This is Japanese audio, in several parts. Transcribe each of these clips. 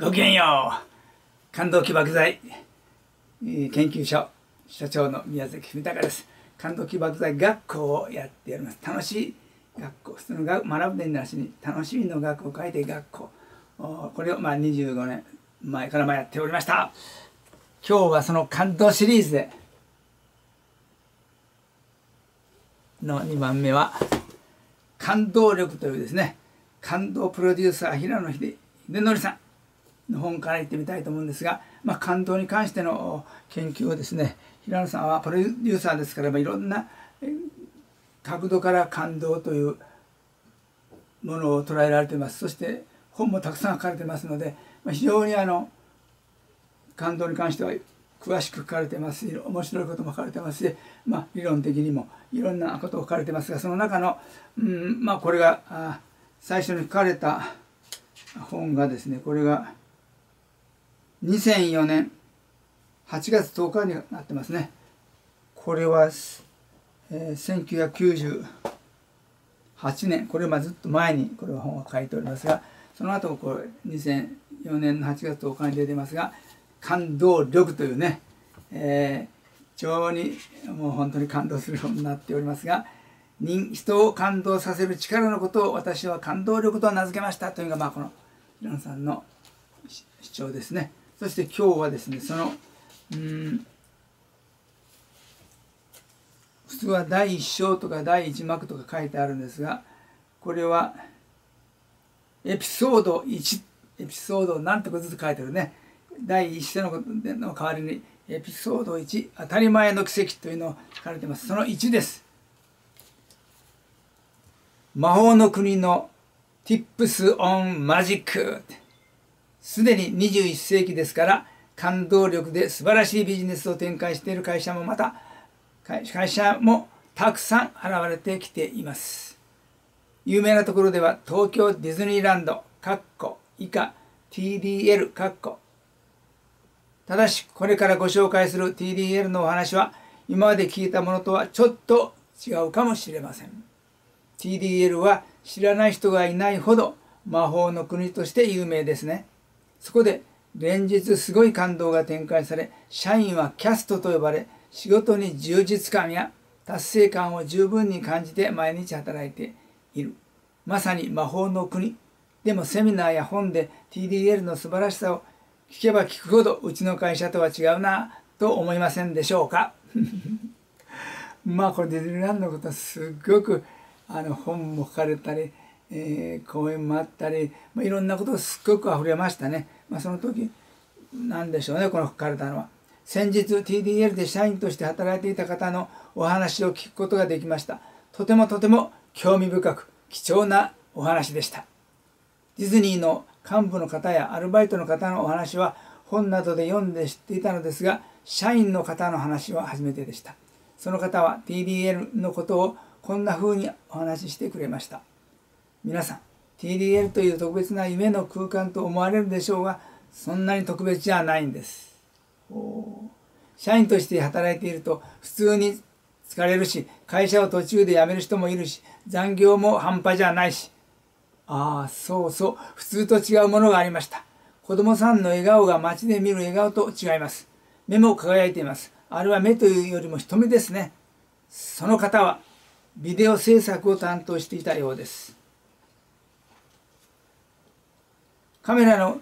ごきげんよう。感動起爆剤。研究所所長の宮崎文隆です。感動起爆剤学校をやっております。楽しい学校。その学ぶ年なしに楽しみの学校を書いて学校。これをまあ25年前からまやっておりました。今日はその感動シリーズでの2番目は感動力というですね感動プロデューサー平野秀則さん。の本から言ってみたいと思うんですが、まあ、感動に関しての研究をですね平野さんはプロデューサーですから、まあ、いろんな角度から感動というものを捉えられています。そして本もたくさん書かれてますので、まあ、非常にあの感動に関しては詳しく書かれてますし面白いことも書かれてますし、まあ、理論的にもいろんなことを書かれてますがその中の、うんまあ、これが最初に書かれた本がですねこれが2004年8月10日になってますね。これは、えー、1998年、これはずっと前にこれは本を書いておりますが、その後これ2004年の8月10日に出てますが、感動力というね、えー、非常にもう本当に感動する本になっておりますが、人を感動させる力のことを私は感動力と名付けましたというのが、まあ、この平野さんの主張ですね。そして今日はですねそのうん普通は第1章とか第1幕とか書いてあるんですがこれはエピソード1エピソード何てことずつ書いてるね。第1章のの代わりにエピソード1当たり前の奇跡というのを書かれています。その1です。魔法の国の Tips on Magic すでに21世紀ですから感動力で素晴らしいビジネスを展開している会社もまた会社もたくさん現れてきています。有名なところでは東京ディズニーランド以下 TDL ただしこれからご紹介する TDL のお話は今まで聞いたものとはちょっと違うかもしれません。TDL は知らない人がいないほど魔法の国として有名ですね。そこで連日すごい感動が展開され社員はキャストと呼ばれ仕事に充実感や達成感を十分に感じて毎日働いている。まさに魔法の国。でもセミナーや本で TDL の素晴らしさを聞けば聞くほどうちの会社とは違うなと思いませんでしょうか？まあこれディズニーランドのことはすっごくあの本も書かれたりえー、講演もあったり、まあ、いろんなことがすっごく溢れましたね。まあ、その時なんでしょうねこの書かれたのは。先日 TDL で社員として働いていた方のお話を聞くことができました。とてもとても興味深く貴重なお話でした。ディズニーの幹部の方やアルバイトの方のお話は本などで読んで知っていたのですが社員の方の話は初めてでした。その方は TDL のことをこんな風にお話ししてくれました。皆さん TDL という特別な夢の空間と思われるでしょうがそんなに特別じゃないんです。社員として働いていると普通に疲れるし会社を途中で辞める人もいるし残業も半端じゃないし。ああそうそう。普通と違うものがありました。子供さんの笑顔が街で見る笑顔と違います。目も輝いています。あれは目というよりも瞳ですね。その方はビデオ制作を担当していたようです。カメラの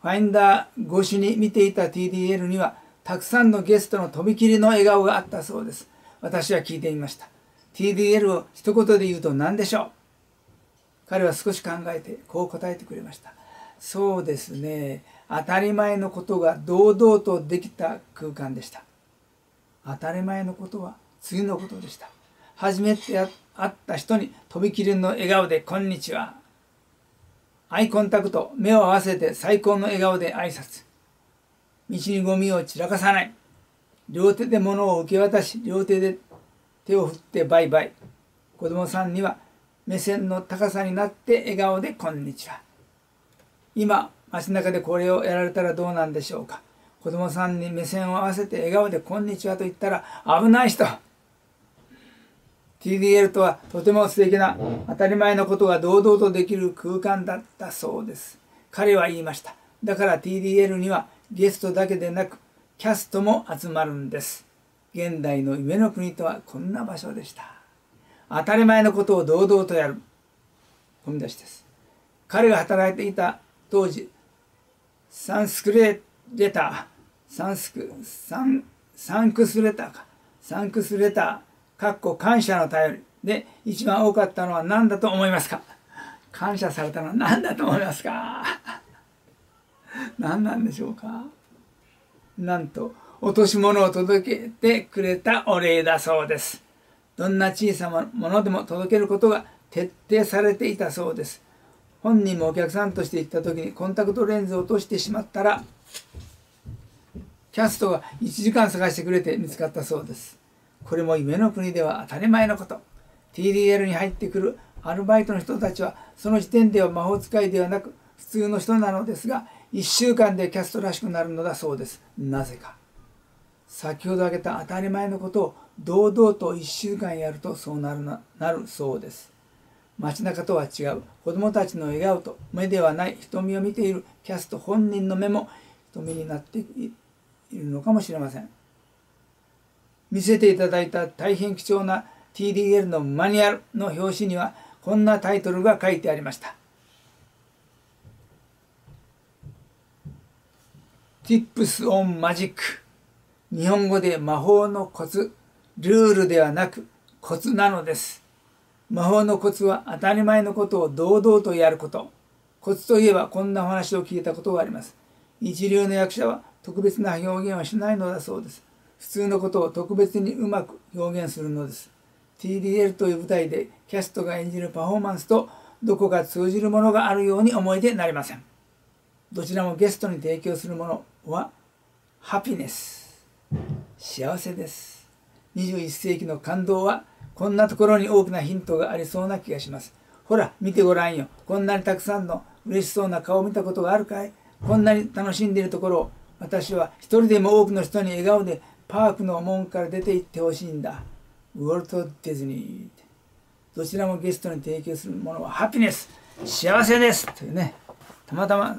ファインダー越しに見ていた TDL にはたくさんのゲストのとびきりの笑顔があったそうです。私は聞いてみました。TDL を一言で言うと何でしょう？彼は少し考えてこう答えてくれました。そうですね。当たり前のことが堂々とできた空間でした。当たり前のことは次のことでした。初めて会った人にとびきりの笑顔で「こんにちは」アイコンタクト、目を合わせて最高の笑顔で挨拶。道にゴミを散らかさない。両手で物を受け渡し、両手で手を振ってバイバイ。子供さんには目線の高さになって笑顔でこんにちは。今、街中でこれをやられたらどうなんでしょうか。子供さんに目線を合わせて笑顔でこんにちはと言ったら危ない人。TDL とはとても素敵な当たり前のことが堂々とできる空間だったそうです。彼は言いました。だから TDL にはゲストだけでなくキャストも集まるんです。現代の夢の国とはこんな場所でした。当たり前のことを堂々とやる。込み出しです。彼が働いていた当時サンスクレレターサンスクサンサンクスレターか。サンクスレターかっこ感謝の頼り。で一番多かったのは何だと思いますか？感謝されたのは何だと思いますか？何なんでしょうか？なんと落とし物を届けてくれたお礼だそうです。どんな小さなものでも届けることが徹底されていたそうです。本人もお客さんとして行った時にコンタクトレンズを落としてしまったらキャストが1時間探してくれて見つかったそうです。これも夢の国では当たり前のこと。TDL に入ってくるアルバイトの人たちはその時点では魔法使いではなく普通の人なのですが1週間でキャストらしくなるのだそうです。なぜか。先ほど挙げた当たり前のことを堂々と1週間やるとそうなるななるそうです。街中とは違う。子供たちの笑顔と目ではない瞳を見ているキャスト本人の目も瞳になっているのかもしれません。見せていただいた大変貴重な TDL のマニュアルの表紙にはこんなタイトルが書いてありました。Tips on Magic 日本語で魔法のコツ。ルールではなくコツなのです。魔法のコツは当たり前のことを堂々とやること。コツといえばこんなお話を聞いたことがあります。一流の役者は特別な表現はしないのだそうです。普通のことを特別にうまく表現するのです。TDL という舞台でキャストが演じるパフォーマンスとどこか通じるものがあるように思いでなりません。どちらもゲストに提供するものはハピネス。幸せです。21世紀の感動はこんなところに大きなヒントがありそうな気がします。ほら見てごらんよ。こんなにたくさんの嬉しそうな顔を見たことがあるかい。こんなに楽しんでいるところを私は一人でも多くの人に笑顔でパークの門から出て行ってほしいんだ。ウォルト・ディズニーどちらもゲストに提供するものはハピネス幸せですというね。たまたま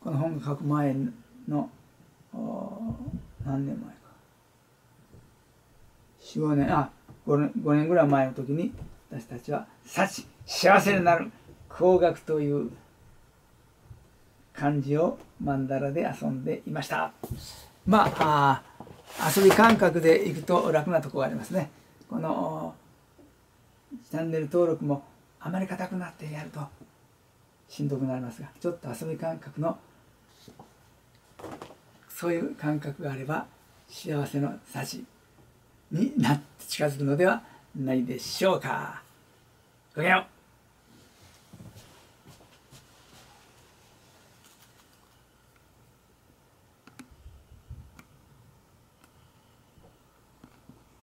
この本が書く前の何年前か。45年あ5年 ,5 年ぐらい前の時に私たちは「幸幸せになる工学」という漢字を曼荼羅で遊んでいました。まあ遊び感覚でいくと楽なとこがありますねこのチャンネル登録もあまり硬くなってやるとしんどくなりますがちょっと遊び感覚のそういう感覚があれば幸せの幸になって近づくのではないでしょうか。ごきげんよう。